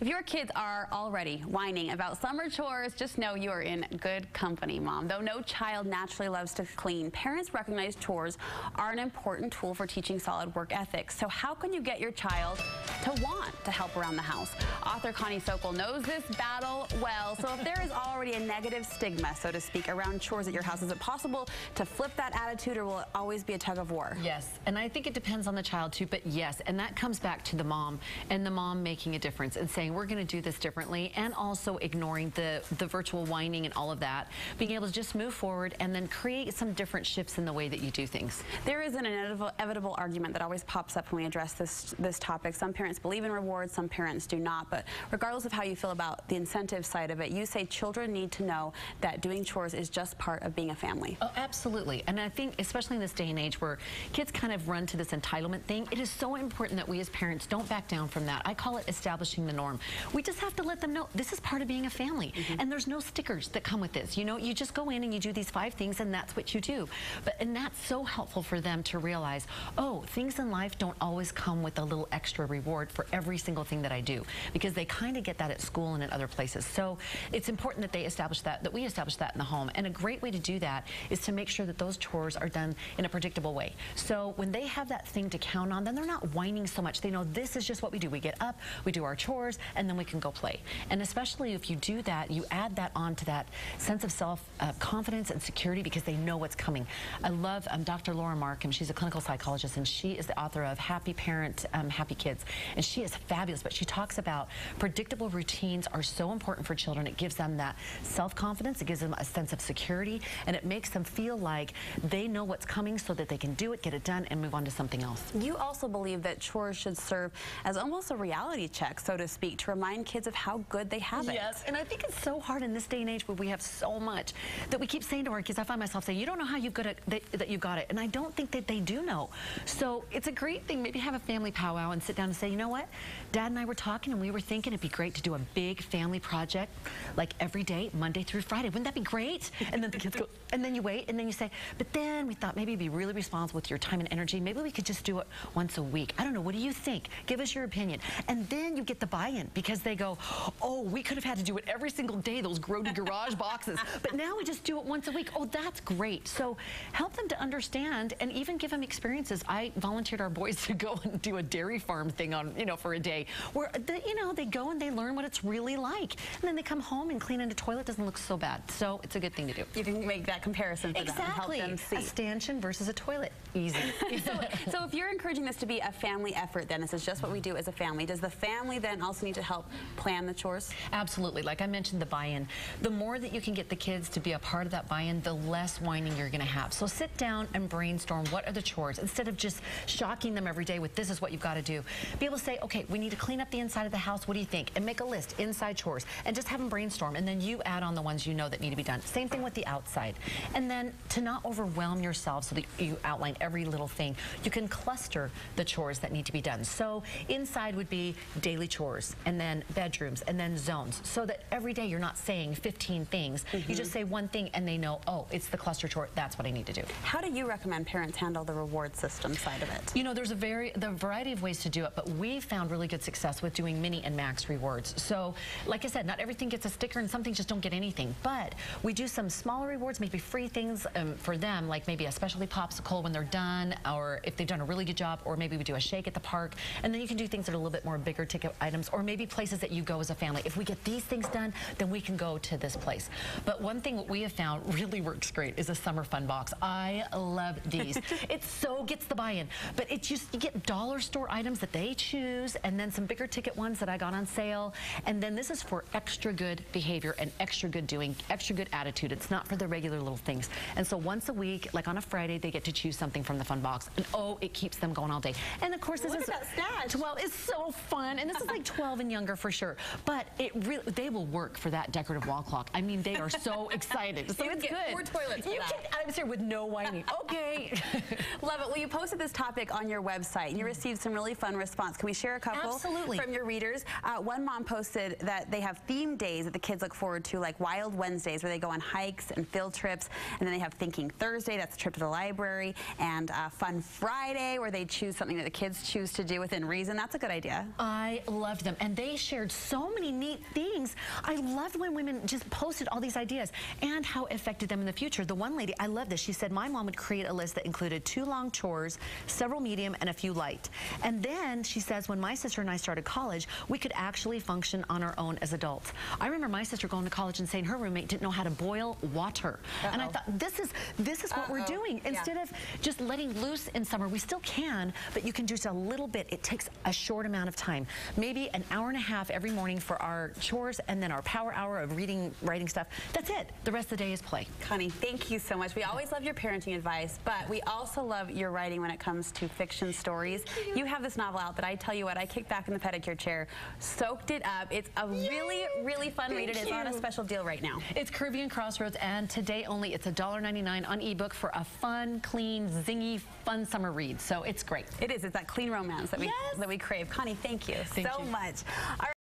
If your kids are already whining about summer chores, just know you are in good company, Mom. Though no child naturally loves to clean, parents recognize chores are an important tool for teaching solid work ethics. So how can you get your child to want to help around the house? Author Connie Sokol knows this battle well. So if there is already a negative stigma, so to speak, around chores at your house, is it possible to flip that attitude or will it always be a tug of war? Yes, and I think it depends on the child too, but yes, and that comes back to the mom and the mom making a difference and saying we're going to do this differently and also ignoring the, the virtual whining and all of that, being able to just move forward and then create some different shifts in the way that you do things. There is an inevitable, inevitable argument that always pops up when we address this, this topic. Some parents believe in rewards, some parents do not, but regardless of how you feel about the incentive side of it, you say children need to know that doing chores is just part of being a family. Oh, absolutely. And I think, especially in this day and age where kids kind of run to this entitlement thing, it is so important that we as parents don't back down from that. I call it establishing the norm. We just have to let them know this is part of being a family. Mm -hmm. And there's no stickers that come with this. You know, you just go in and you do these five things and that's what you do. But And that's so helpful for them to realize, oh, things in life don't always come with a little extra reward for every single thing that I do. Because they kind of get that at school and at other places. So it's important that they establish that, that we establish that in the home. And a great way to do that is to make sure that those chores are done in a predictable way. So when they have that thing to count on, then they're not whining so much. They know this is just what we do. We get up, we do our chores, and then we can go play. And especially if you do that, you add that on to that sense of self-confidence uh, and security because they know what's coming. I love um, Dr. Laura Markham. She's a clinical psychologist, and she is the author of Happy Parent, um, Happy Kids. And she is fabulous, but she talks about predictable routines are so important for children. It gives them that self-confidence. It gives them a sense of security, and it makes them feel like they know what's coming so that they can do it, get it done, and move on to something else. You also believe that chores should serve as almost a reality check, so to speak, to remind kids of how good they have it. Yes, and I think it's so hard in this day and age where we have so much that we keep saying to our kids, I find myself saying, you don't know how you got it, that, that you got it. And I don't think that they do know. So it's a great thing. Maybe have a family powwow and sit down and say, you know what? Dad and I were talking and we were thinking it'd be great to do a big family project like every day, Monday through Friday. Wouldn't that be great? And then the kids go, and then you wait, and then you say, but then we thought maybe be really responsible with your time and energy. Maybe we could just do it once a week. I don't know. What do you think? Give us your opinion. And then you get the buy-in because they go, oh, we could have had to do it every single day, those grody garage boxes. But now we just do it once a week. Oh, that's great. So help them to understand and even give them experiences. I volunteered our boys to go and do a dairy farm thing on, you know, for a day where, the, you know, they go and they learn what it's really like. And then they come home and clean cleaning the toilet doesn't look so bad. So it's a good thing to do. You can make that comparison for exactly. them help them see. A stanchion versus a toilet. Easy. so, so if you're encouraging this to be a family effort, then this is just what we do as a family. Does the family then also need to help plan the chores? Absolutely. Like I mentioned, the buy-in. The more that you can get the kids to be a part of that buy-in, the less whining you're going to have. So sit down and brainstorm what are the chores instead of just shocking them every day with this is what you've got to do. Be able to say, okay, we need to clean up the inside of the house. What do you think? And make a list, inside chores, and just have them brainstorm. And then you add on the ones you know that need to be done. Same thing with the outside. And then to not overwhelm yourself so that you outline every little thing, you can cluster the chores that need to be done. So inside would be daily chores, and then bedrooms, and then zones, so that every day you're not saying 15 things. Mm -hmm. You just say one thing and they know, oh, it's the cluster chore, that's what I need to do. How do you recommend parents handle the reward system side of it? You know, there's a very, the variety of ways to do it, but we found really good success with doing mini and max rewards. So, like I said, not everything gets a sticker and some things just don't get anything, but we do some smaller rewards, maybe free things um, for them, like maybe a specialty popsicle when they're done, or if they've done a really good job, or maybe we do a shake at the park, and then you can do things that are a little bit more bigger ticket items, or maybe places that you go as a family. If we get these things done, then we can go to this place. But one thing that we have found really works great is a summer fun box. I love these. it so gets the buy-in, but it's just, you get dollar store items that they choose, and then some bigger ticket ones that I got on sale, and then this is for extra good behavior and extra good doing, extra good attitude. It's not for the regular little things. And so once a week, like on a Friday, they get to choose something from the fun box, and oh, it keeps them going all day. And of course, this Look is at that 12. It's so fun, and this is like 12 and younger for sure. But it really, they will work for that decorative wall clock. I mean, they are so excited. So you it's good. Four toilets. You can. I'm here with no whining. Okay. Love it. Well, you posted this topic on your website, and you received some really fun response. Can we share a couple Absolutely. from your readers? Uh, one mom posted that they have theme days that the kids look forward to, like Wild Wednesdays, where they go on hikes and field trips, and then they have Thinking Thursday, that's a trip to the library, and uh, Fun Friday, where they choose something that the kids choose to do within reason. That's a good idea. I loved them. And they shared so many neat things. I loved when women just posted all these ideas and how it affected them in the future. The one lady, I love this. She said my mom would create a list that included two long chores, several medium, and a few light. And then she says when my sister and I started college, we could actually function on our own as adults. I remember my sister going to college and saying her roommate didn't know how to boil water. And I thought this is this is what we're Uh-oh. doing. Yeah. Instead of just letting loose in summer, we still can, but you can do just a little bit. It takes a short amount of time. Maybe an hour and a half every morning for our chores and then our power hour of reading, writing stuff. That's it. The rest of the day is play. Connie, thank you so much. We always love your parenting advice, but we also love your writing when it comes to fiction stories. You have this novel out that I tell you what, I kicked back in the pedicure chair, soaked it up. It's a really, really fun read. It is on a special deal right now. It's Caribbean Crossroads, and today only it's $1.99 on ebook for a fun, clean, zingy, fun summer read. So it's great. It is. It's that clean romance that we Yes. that we crave. Connie, thank you Thank so you. much. All right.